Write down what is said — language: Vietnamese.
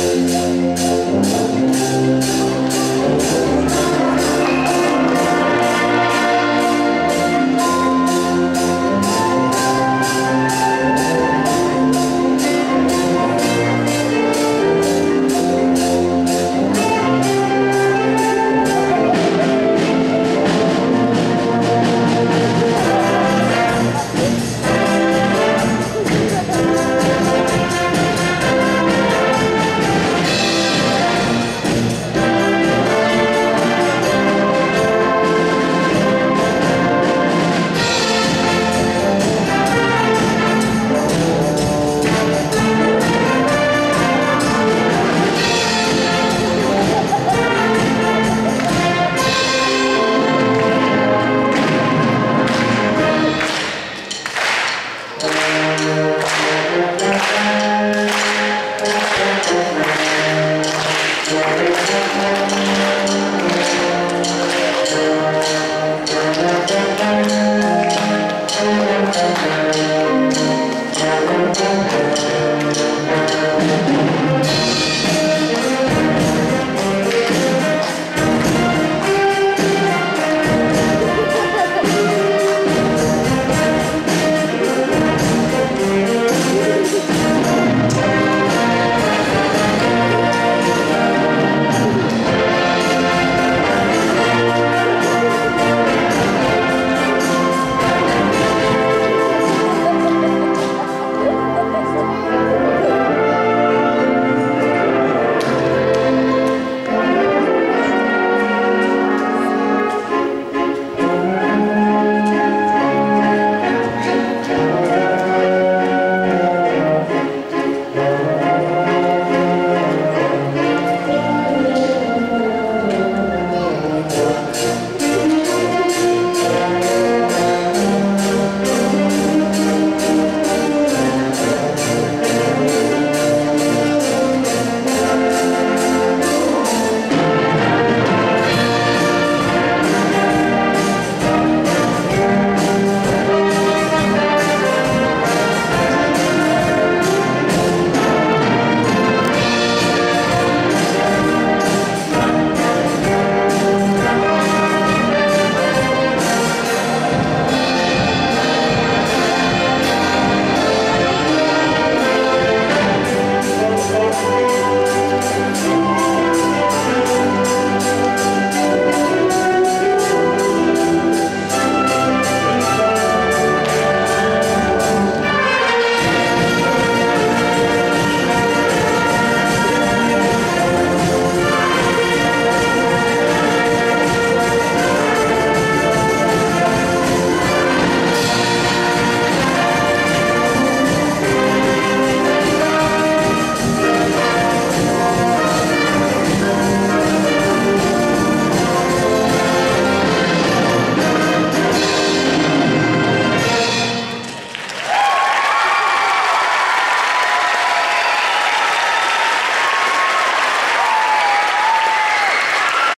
Música